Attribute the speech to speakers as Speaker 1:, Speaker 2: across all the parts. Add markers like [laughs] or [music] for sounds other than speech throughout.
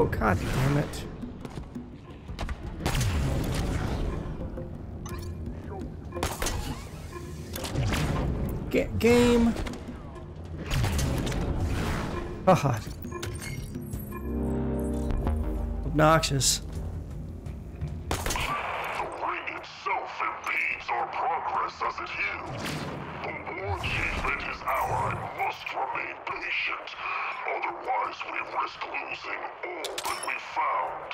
Speaker 1: Oh, god damn it. Get game. God. Obnoxious.
Speaker 2: The war chief and his must remain patient. Otherwise, we risk losing all that we found.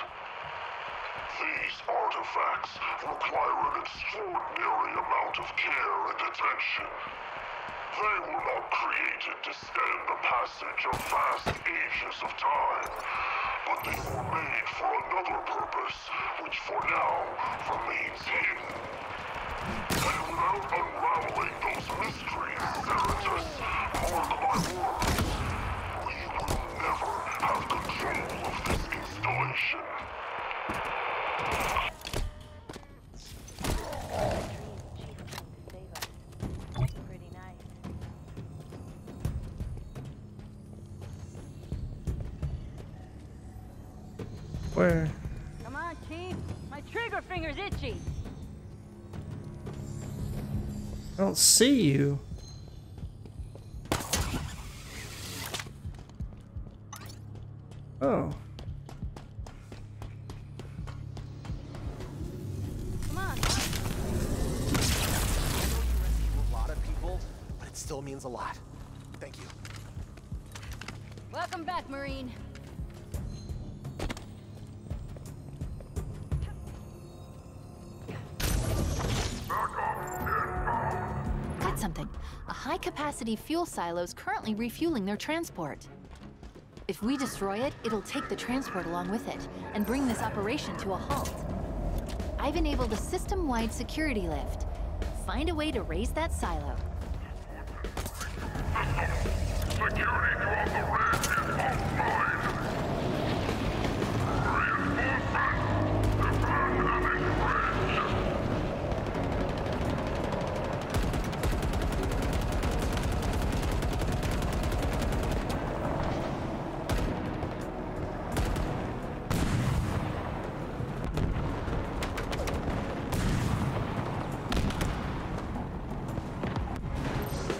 Speaker 2: These artifacts require an extraordinary amount of care and attention. They were not created to stand the passage of vast ages of time, but they were made for another purpose, which for now remains hidden. And without unraveling those mysteries, Zeratus, mark my words,
Speaker 1: Where?
Speaker 3: Come on, Chief. My trigger finger's itchy.
Speaker 1: I don't see you.
Speaker 4: Still means a lot. Thank you.
Speaker 3: Welcome back, Marine.
Speaker 5: Got something. A high-capacity fuel silo is currently refueling their transport. If we destroy it, it'll take the transport along with it and bring this operation to a halt. I've enabled a system-wide security lift. Find a way to raise that silo.
Speaker 2: Security throughout the red is offline.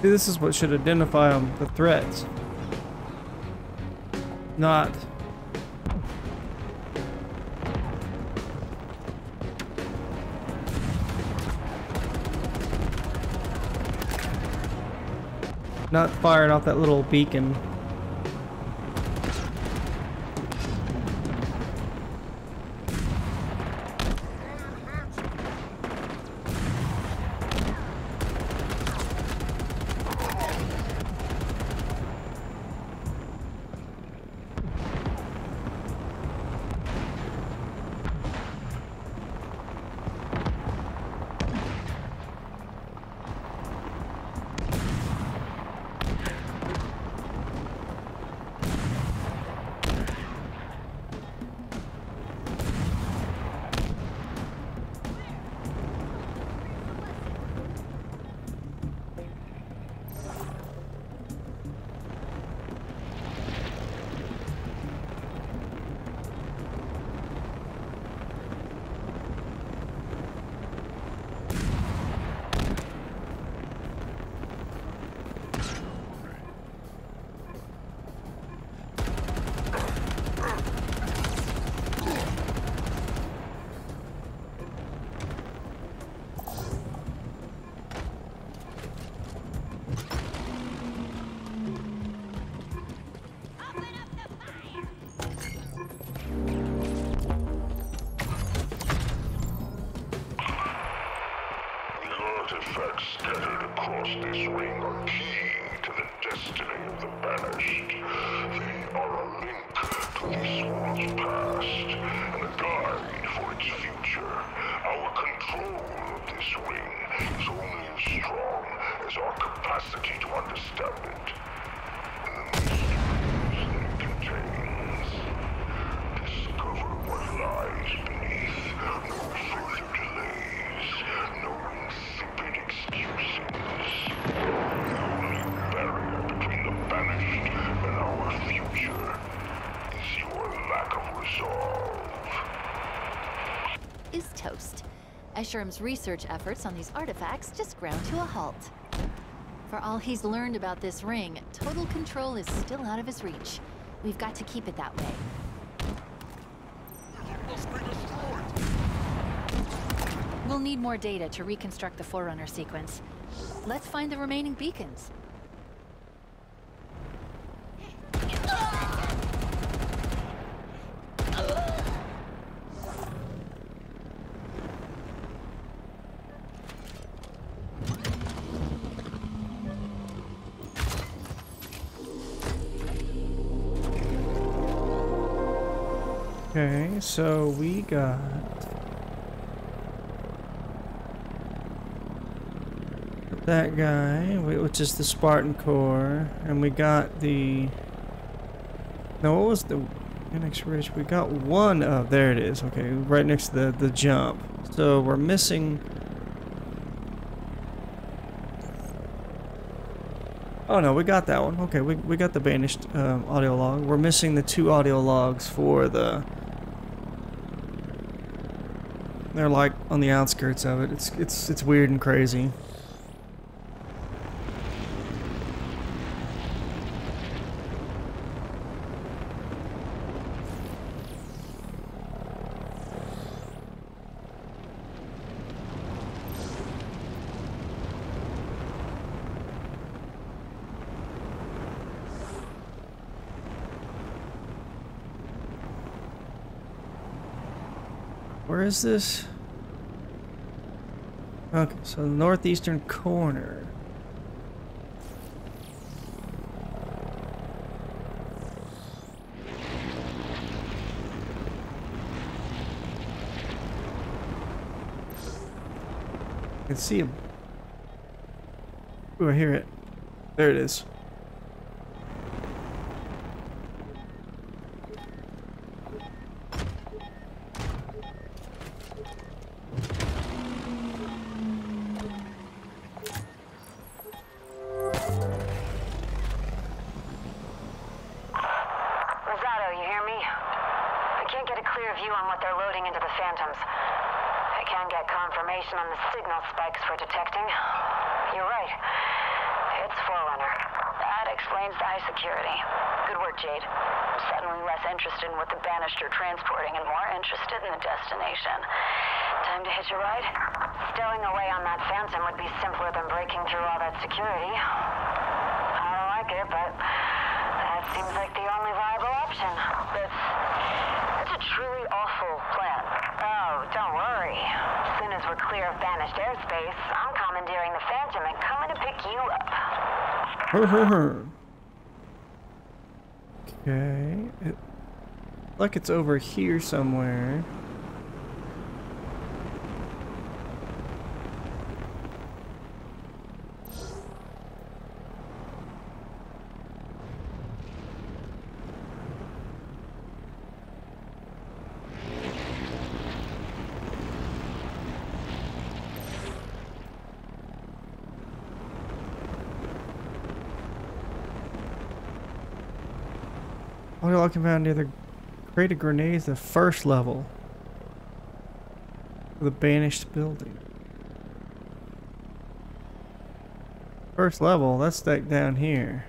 Speaker 1: See, this is what should identify them, the threats. Not. Not firing off that little beacon.
Speaker 5: Escharum's research efforts on these artifacts just ground to a halt. For all he's learned about this ring, total control is still out of his reach. We've got to keep it that way. We'll need more data to reconstruct the Forerunner sequence. Let's find the remaining beacons.
Speaker 1: So we got that guy, wh- which is the Spartan core, and we got the. No, what was the Phoenix Ridge? We got one of. There it is. Okay, right next to the the jump. So we're missing. Oh no, we got that one. Okay, we we got the banished um, audio log. We're missing the two audio logs for the. They're like on the outskirts of it. It's it's it's weird and crazy. Is this? Okay, so the northeastern corner. I can see him. Ooh, I hear it. There it is.
Speaker 6: Can't get a clear view on what they're loading into the Phantoms. I can get confirmation on the signal spikes we're detecting. You're right. It's Forerunner. That explains the high security. Good work, Jade. I'm suddenly less interested in what the Banished are transporting and more interested in the destination. Time to hitch a ride? Stowing away on that Phantom would be simpler than breaking through all that security. I don't like it, but that seems like the only viable option. That's a truly awful plan. Oh, don't worry. As soon as we're clear of banished airspace, I'm commandeering the Phantom and coming to pick you up.
Speaker 1: okay. It, like it's over here somewhere. Log found near the created grenades the first level the banished building. First level, that's that down here.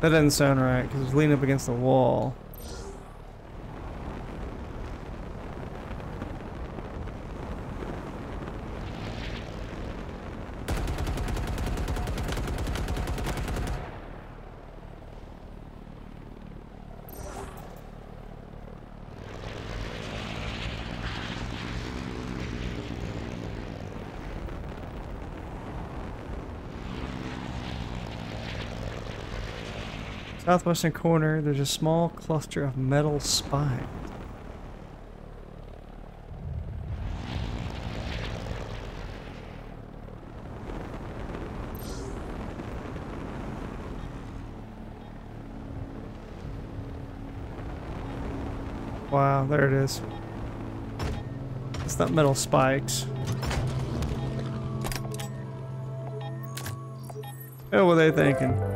Speaker 1: That doesn't sound right because it's leaning up against the wall. Southwestern corner, there's a small cluster of metal spikes. Wow, there it is. It's not metal spikes. Oh, what were they thinking?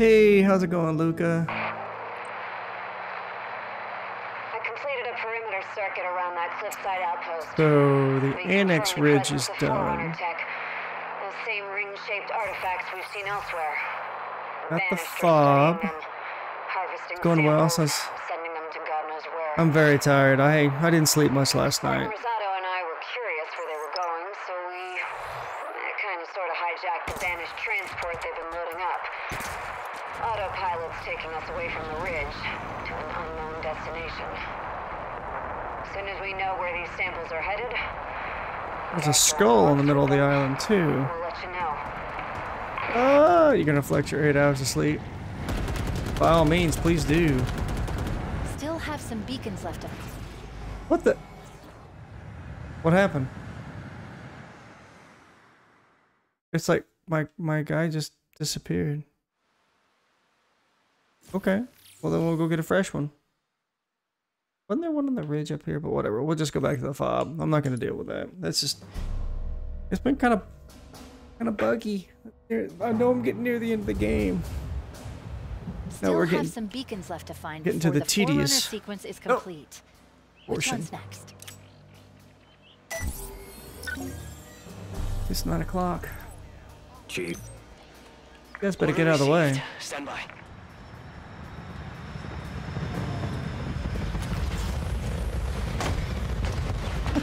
Speaker 1: Hey, how's it going, Luca?
Speaker 6: I completed a perimeter circuit around that cliffside outpost.
Speaker 1: So the
Speaker 6: They
Speaker 1: Annex Ridge is
Speaker 6: presence of Forerunner
Speaker 1: done.
Speaker 6: Those same ring-shaped artifacts we've seen elsewhere.
Speaker 1: Got the fob. going well since-
Speaker 6: sending them to God knows where.
Speaker 1: I'm very tired. I I didn't sleep much last night.
Speaker 6: Rosado and I were curious where they were going, so we uh, kind of sort of hijacked the Banished transport they've been loading up. Autopilot's taking us away from the ridge to an unknown destination. As soon as we know where these samples are headed,
Speaker 1: There's a skull in the middle of the island too.
Speaker 6: we'll you know.
Speaker 1: Oh, you're gonna flex your eight hours of sleep. By all means, please do.
Speaker 5: Still have some beacons left up.
Speaker 1: What the? What happened? It's like my my guy just disappeared. Okay. Well then we'll go get a fresh one. Wasn't there one on the ridge up here? But whatever. We'll just go back to the fob. I'm not gonna deal with that. That's just it's been kind of kind of buggy. I know I'm getting near the end of the game.
Speaker 5: Still
Speaker 1: we're
Speaker 5: have
Speaker 1: getting-
Speaker 5: some beacons left to find
Speaker 1: getting to
Speaker 5: before
Speaker 1: the
Speaker 5: the, Forerunner
Speaker 1: tedious-
Speaker 5: sequence is
Speaker 1: Oh.
Speaker 5: complete. Which one's next?
Speaker 1: It's nine o'clock.
Speaker 7: Chief.
Speaker 1: You guys better get out of the way.
Speaker 7: Stand by.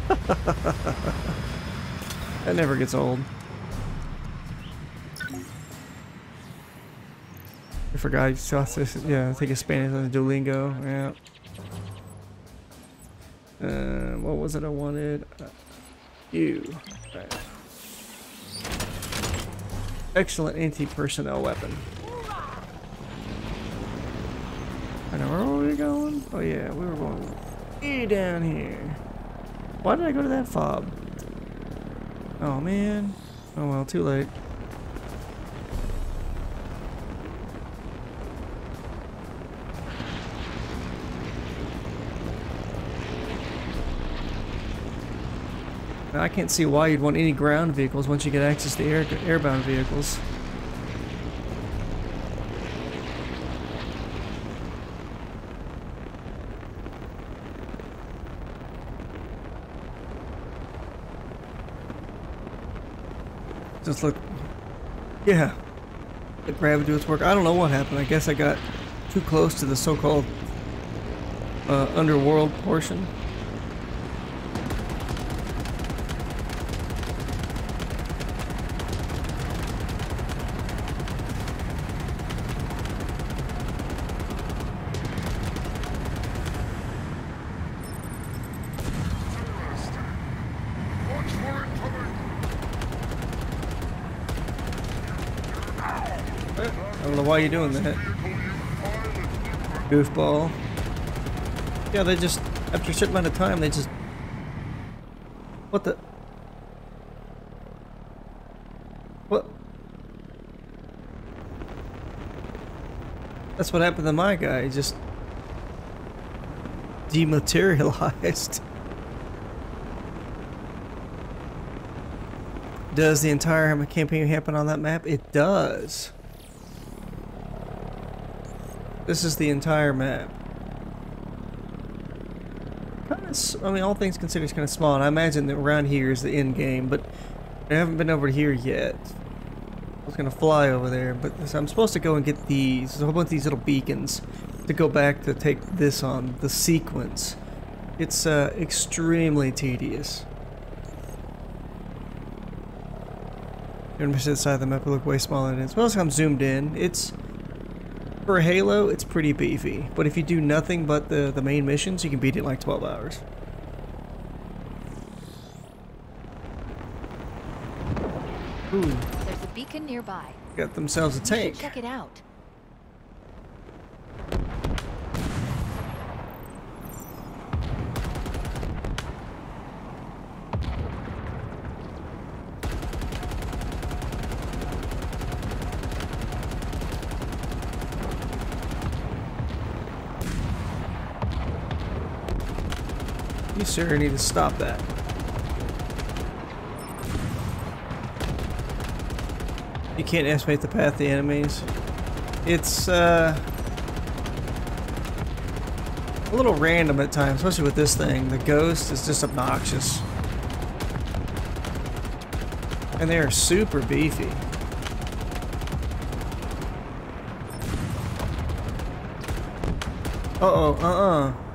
Speaker 7: [laughs]
Speaker 1: That never gets old. I forgot. you saw this- Yeah, take a Spanish on the Duolingo. Yeah. Uh, what was it I wanted? Uh, you. Right. Excellent anti-personnel weapon. I know where were we going? Oh yeah, we were going way down here. Why did I go to that fob? Oh man. Oh well, too late. I can't see why you'd want any ground vehicles once you get access to air airbound vehicles. Just look. Yeah. The gravity do its work. I don't know what happened. I guess I got too close to the so-called uh, underworld portion.
Speaker 2: Watch for it coming!
Speaker 1: You're doing that. Goofball. Yeah, they just, after a certain amount of time, they just... What the... What? That's what happened to my guy. He just... Dematerialized. Does the entire campaign happen on that map? It does. This is the entire map. Kinda s- I mean, all things considered, it's kind of small. And I imagine that around here is the end game, but I haven't been over here yet. I was gonna fly over there, but I'm supposed to go and get these. There's a whole bunch of these little beacons to go back to take this on the sequence. It's uh, extremely tedious. You're on the side of the map, it look way smaller than it is. Well, as I'm zoomed in. It's for Halo, it's pretty beefy. But if you do nothing but the the main missions, you can beat it in like 12 hours. Ooh,
Speaker 5: There's a beacon nearby.
Speaker 1: got themselves a tank.
Speaker 5: check it out.
Speaker 1: Sir need to stop that. You can't estimate the path of the enemies. It's uh, a little random at times, especially with this thing. The ghost is just obnoxious. And they are super beefy. Uh-oh, uh-uh.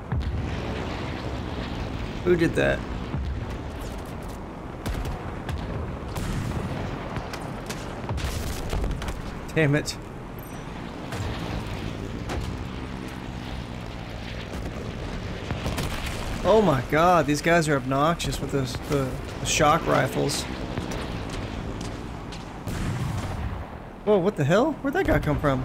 Speaker 1: Who did that? Damn it. Oh my god, these guys are obnoxious with the, the shock rifles. Whoa, what the hell? Where'd that guy come from?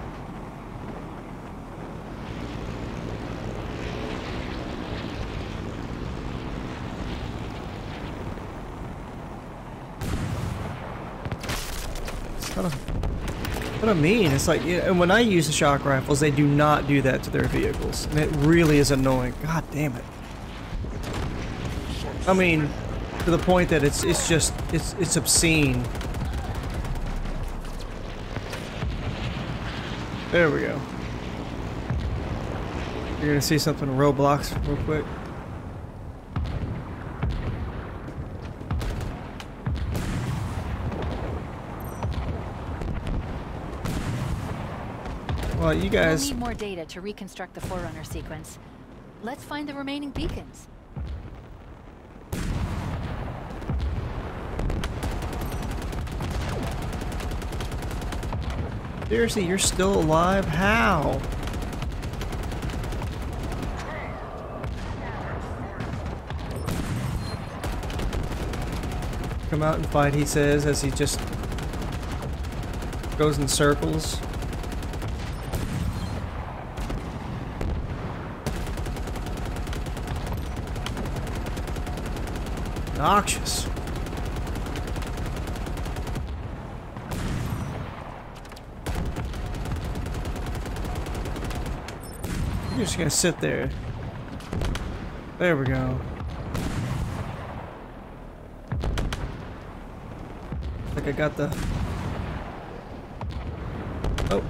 Speaker 1: What a, what I mean, it's like, yeah, and when I use the shock rifles, they do not do that to their vehicles. And it really is annoying. God damn it. I mean, to the point that it's it's just it's it's obscene. There we go. You're gonna see something in Roblox real quick. Well, you guys.
Speaker 5: We'll need more data to reconstruct the Forerunner sequence. Let's find the remaining beacons.
Speaker 1: Seriously, you're still alive? How? Come out and fight, he says, as he just goes in circles. Noxious. You're just gonna sit there. There we go. Like I got the. Oh.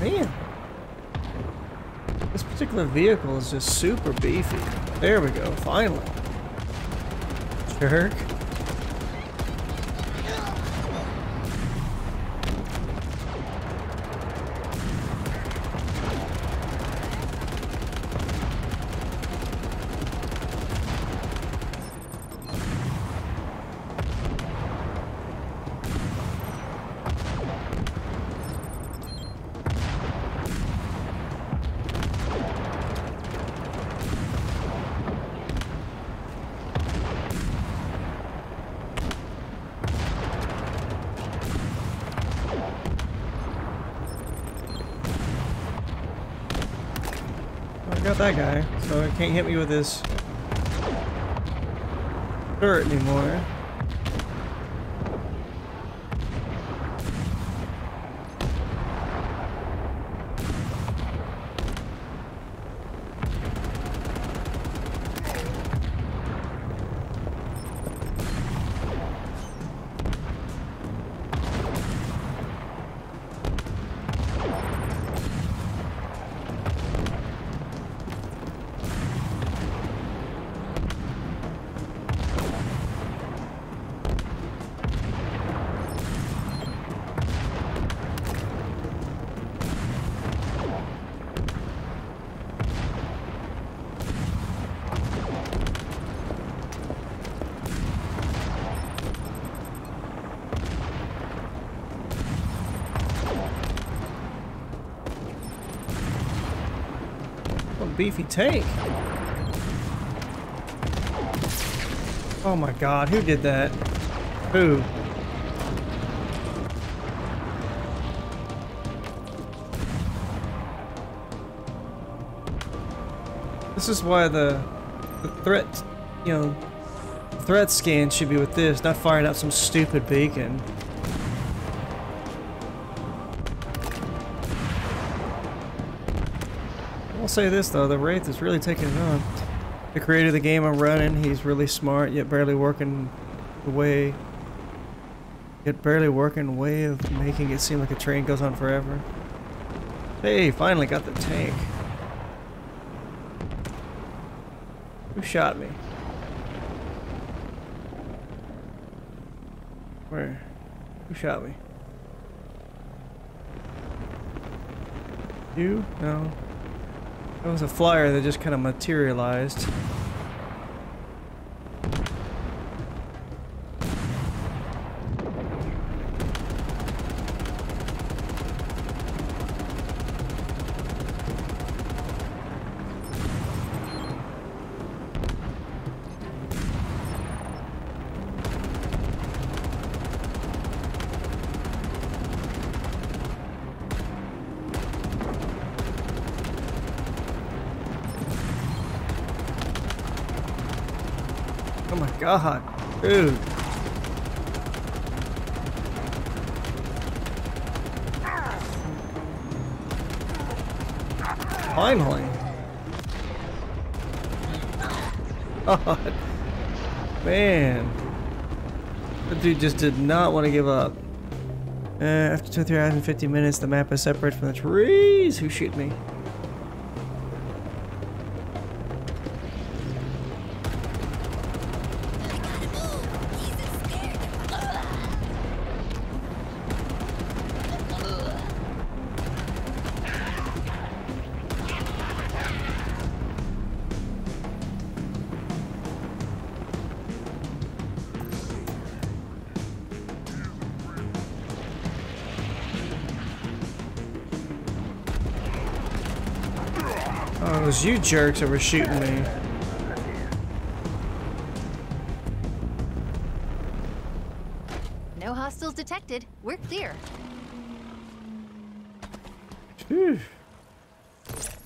Speaker 1: Man. This particular vehicle is just super beefy. There we go, finally. Jerk. Got that guy, so he can't hit me with his dirt anymore. Beefy tank. Oh my god, who did that? Who? This is why the, the threat, you know, threat scan should be with this, not firing out some stupid beacon. I'll say this though, the Wraith is really taking it on. The creator of the game I'm running, he's really smart, yet barely working the way, yet barely working way of making it seem like a train goes on forever. Hey, finally got the tank. Who shot me? Where? Who shot me? You? No. That was a flyer that just kind of materialized. God, dude. Finally. God. Man. The dude just did not want to give up. Uh, after 23 hours and 50 minutes, the map is separate from the trees. Who shoot me? Was you jerks that were shooting me.
Speaker 5: No hostiles detected. We're clear.
Speaker 1: Phew.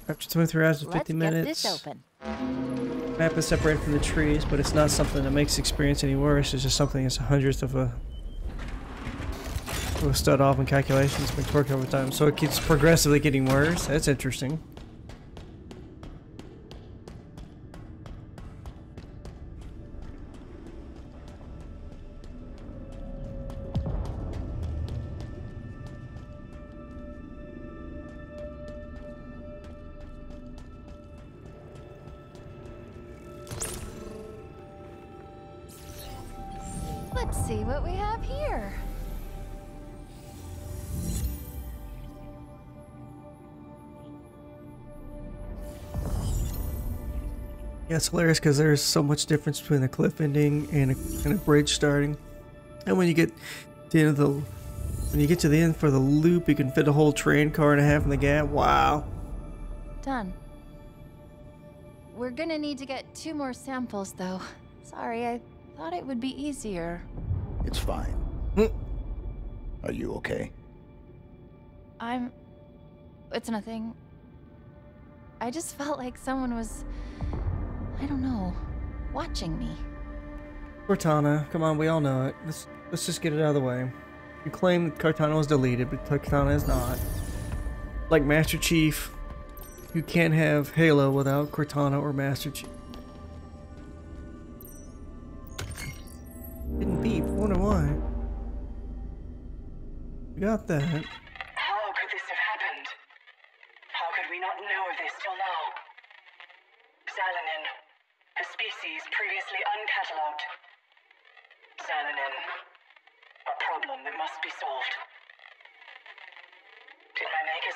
Speaker 1: After 23 hours and 50
Speaker 5: Let's
Speaker 1: 50
Speaker 5: get
Speaker 1: minutes.
Speaker 5: this open.
Speaker 1: Map is separated from the trees, but it's not something that makes the experience any worse. It's just something that's a hundredth of a a stud off in calculations makes work over time. So it keeps progressively getting worse. That's interesting. It's hilarious because there's so much difference between a cliff ending and a, and a bridge starting. And when you get to the end of the when you get to the end for the loop, you can fit a whole train car and a half in the gap. Wow.
Speaker 5: Done. We're gonna need to get two more samples, though. Sorry, I thought it would be easier.
Speaker 7: It's fine.
Speaker 1: Hmm.
Speaker 7: Are you okay?
Speaker 5: I'm. It's nothing. I just felt like someone was. I don't know. Watching me.
Speaker 1: Cortana, come on, we all know it. Let's let's just get it out of the way. You claim that Cortana was deleted, but Cortana is not. Like Master Chief, you can't have Halo without Cortana or Master Chief. Didn't beep. Wonder why. We got that.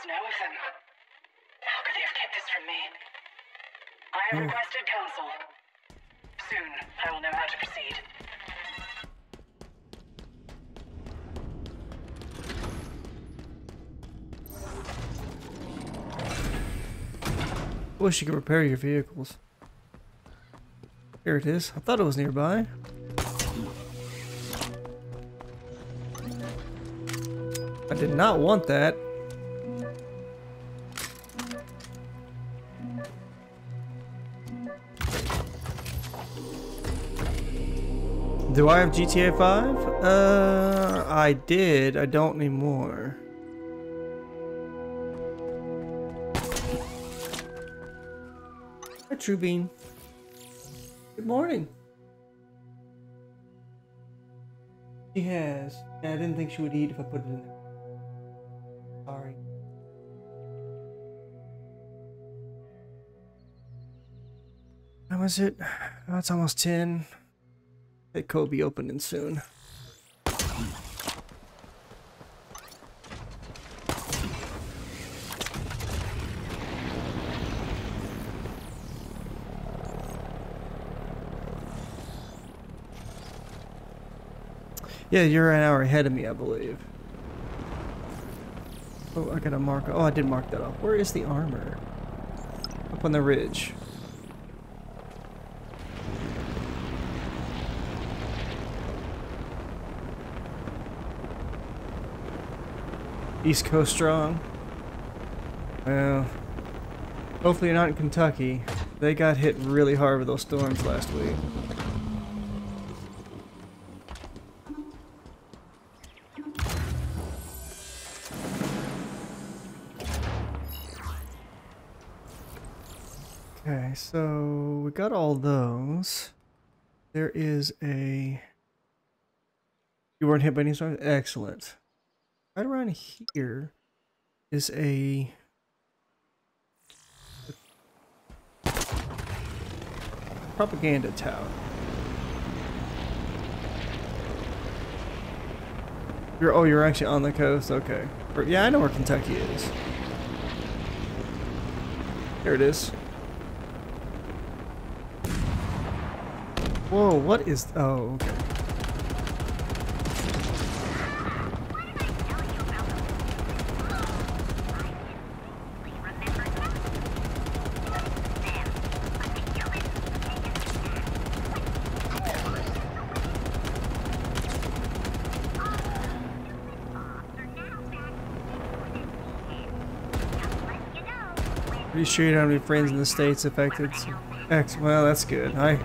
Speaker 8: Know of them? How could they have kept this from me? I have hmm. requested counsel. Soon, I will know how to proceed.
Speaker 1: I wish you could repair your vehicles. Here it is. I thought it was nearby. I did not want that. Do I have GTA 5? Uh, I did. I don't anymore. Hi, True Bean. Good morning. She has. Yeah, I didn't think she would eat if I put it in there. Sorry. How was it? Oh, it's almost 10. That Kobe opening soon. Yeah, you're an hour ahead of me, I believe. Oh, I gotta mark. Oh, I did mark that off. Where is the armor? Up on the ridge. East Coast strong. Well, hopefully you're not in Kentucky. They got hit really hard with those storms last week. Okay, so we got all those. There is a. You weren't hit by any storms? Excellent. Right around here is a. propaganda tower. You're oh, you're actually on the coast. Okay. Yeah, I know where Kentucky is. Here it is. Whoa, what is... Oh, okay. Sure you don't have any friends in the States affected. So. Ex well, that's good. I...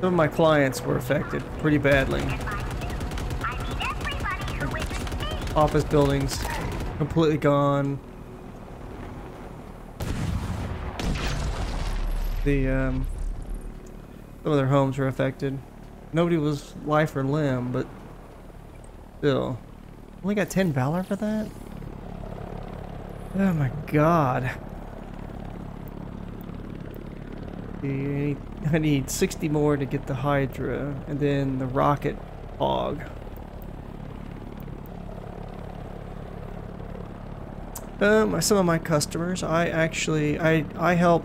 Speaker 1: Some of my clients were affected pretty badly. Office buildings completely gone. The um, some of their homes were affected. Nobody was life or limb, but still, only got ten valor for that. Oh my god. I need 60 more to get the Hydra, and then the Rocket Hog. Um, some of my customers, I actually, I, I help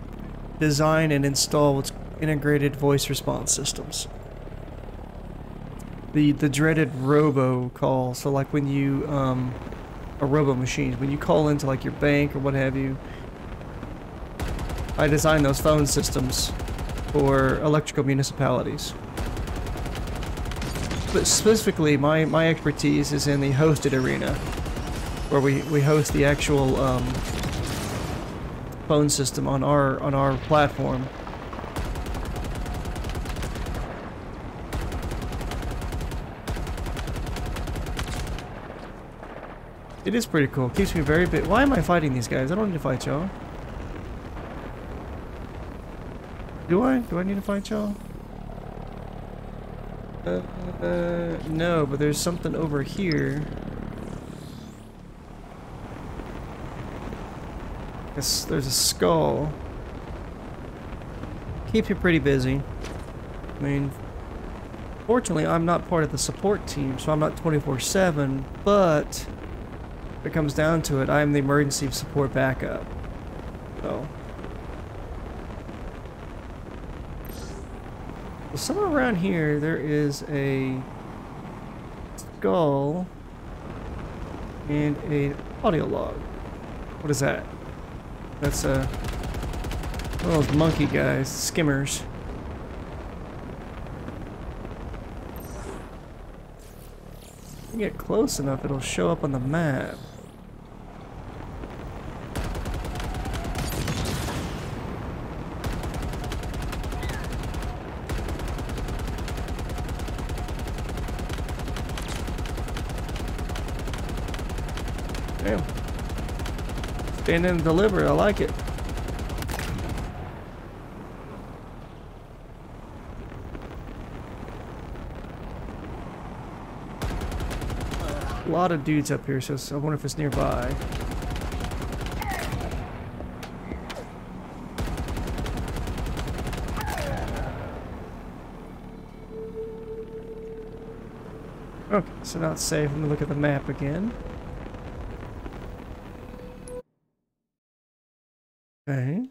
Speaker 1: design and install what's integrated voice response systems. The, the dreaded robo call, so like when you, um, a robo machine, when you call into like your bank or what have you, I design those phone systems for electrical municipalities. But specifically, my, my expertise is in the hosted arena, where we, we host the actual um, phone system on our on our platform. It is pretty cool. Keeps me very bit. Why am I fighting these guys? I don't need to fight y'all. Do I? Do I need to fight y'all? Uh, uh, no, but there's something over here. Guess there's a skull. Keep you pretty busy. I mean, fortunately, I'm not part of the support team, so I'm not 24-7, but if it comes down to it, I'm the emergency support backup. So... Well, somewhere around here, there is a skull and a audio log. What is that? That's uh, one of those monkey guys, skimmers. If you get close enough, it'll show up on the map. and then deliver. I like it. A lot of dudes up here, so I wonder if it's nearby. Okay, so now it's safe. Let me look at the map again. Okay.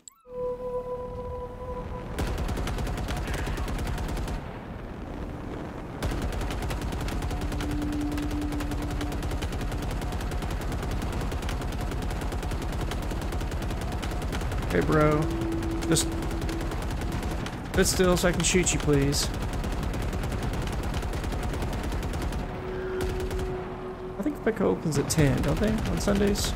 Speaker 1: Hey, bro. Just sit still so I can shoot you, please. I think Becca opens at 10, don't they? On Sundays?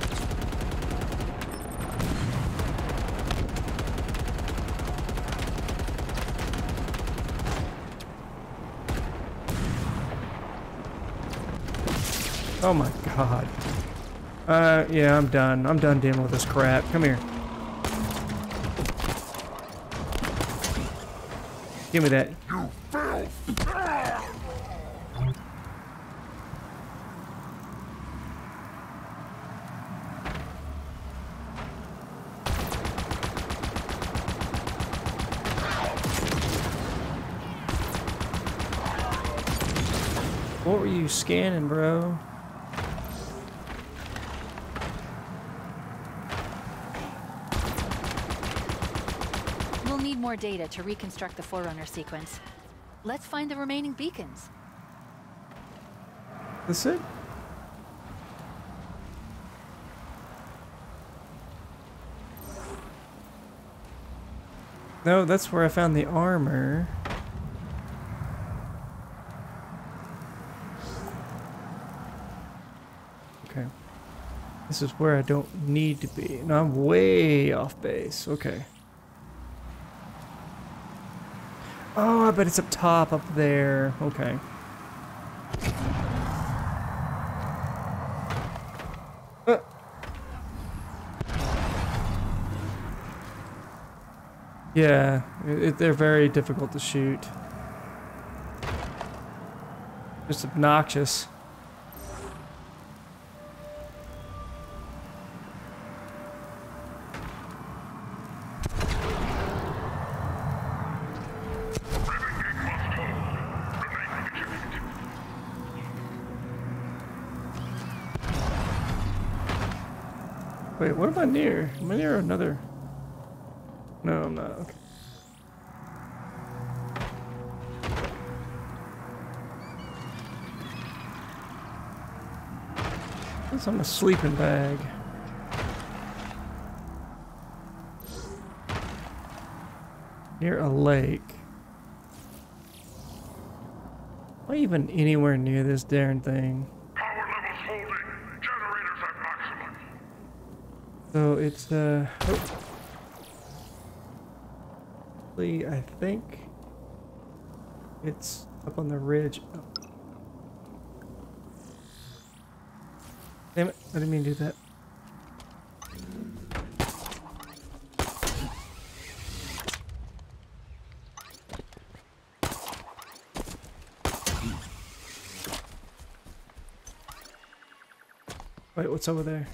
Speaker 1: Oh my god. Uh, yeah, I'm done. I'm done dealing with this crap. Come here. Give me that. What were you scanning, bro?
Speaker 5: We'll need more data to reconstruct the Forerunner sequence. Let's find the remaining beacons.
Speaker 1: That's it? No, that's where I found the armor. Okay. This is where I don't need to be. No, I'm way off base. Okay. Oh, I bet it's up top up there. Okay. Uh. Yeah, it, they're very difficult to shoot. Just obnoxious. Wait, what am I near? Am I near another? No, I'm not. Okay. It's on a sleeping bag. Near a lake. Am I even anywhere near this darn thing? So it's uh oh. I think it's up on the ridge. Oh. Damn it, I didn't mean to do that. Wait, what's over there?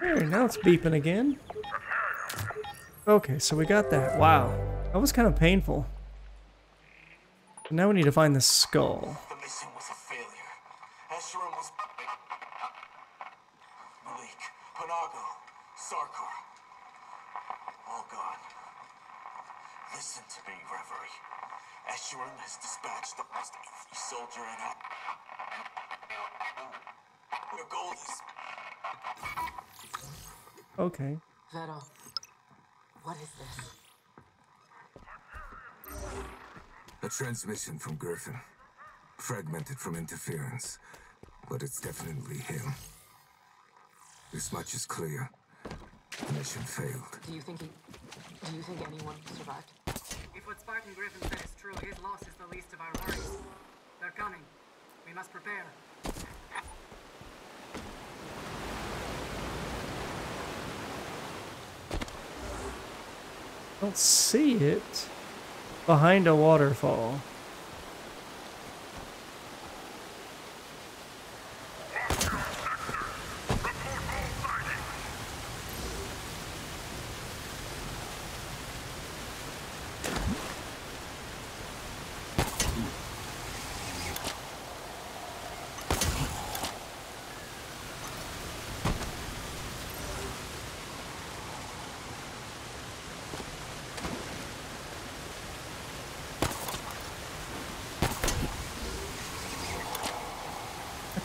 Speaker 1: There, now it's beeping again. Okay, so we got that. Wow. That was kind of painful. Now we need to find the skull.
Speaker 9: The mission was a failure. Escharum was... Malik, Panago, Sarkar. All gone. Listen to me, Reverie. Escharum has dispatched almost every soldier in our... Your goal is...
Speaker 1: Okay.
Speaker 8: Vero, what is this?
Speaker 10: A transmission from Griffin. Fragmented from interference. But it's definitely him. This much is clear. The mission failed.
Speaker 8: Do you think he... Do you think anyone survived?
Speaker 11: If what Spartan Griffin said is true, his loss is the least of our worries. They're coming. We must prepare.
Speaker 1: I don't see it. Behind a waterfall.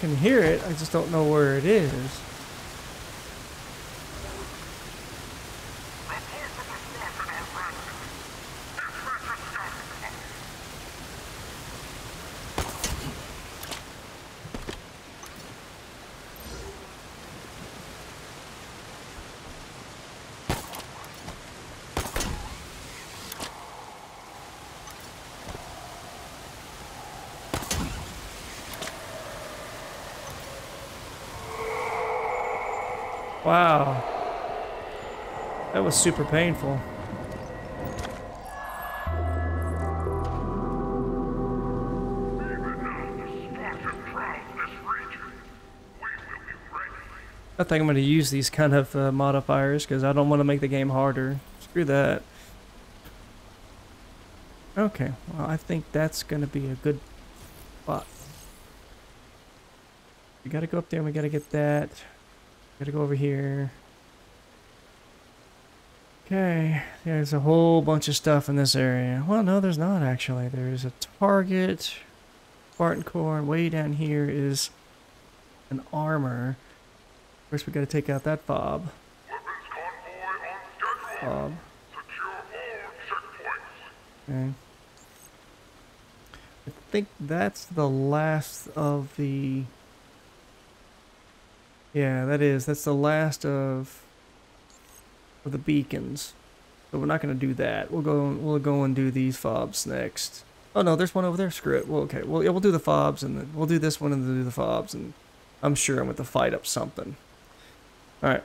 Speaker 1: Can hear it, I just don't know where it is. Wow. That was super painful. I think I'm going to use these kind of uh, modifiers because I don't want to make the game harder. Screw that. Okay, well I think that's going to be a good spot. We got to go up there and we got to get that. Gotta go over here. Okay, there's a whole bunch of stuff in this area. Well, no, there's not actually. There's a target, Spartan core, and way down here is an armor. First, we gotta take out that fob. Fob. Okay. I think that's the last of the yeah, that is. That's the last of the beacons. So we're not going to do that. We'll go we'll go and do these fobs next. Oh no, there's one over there. Screw it. Well, okay. Well, yeah, we'll do the fobs and then we'll do this one and then do the fobs and I'm sure I'm going to fight up something. All right.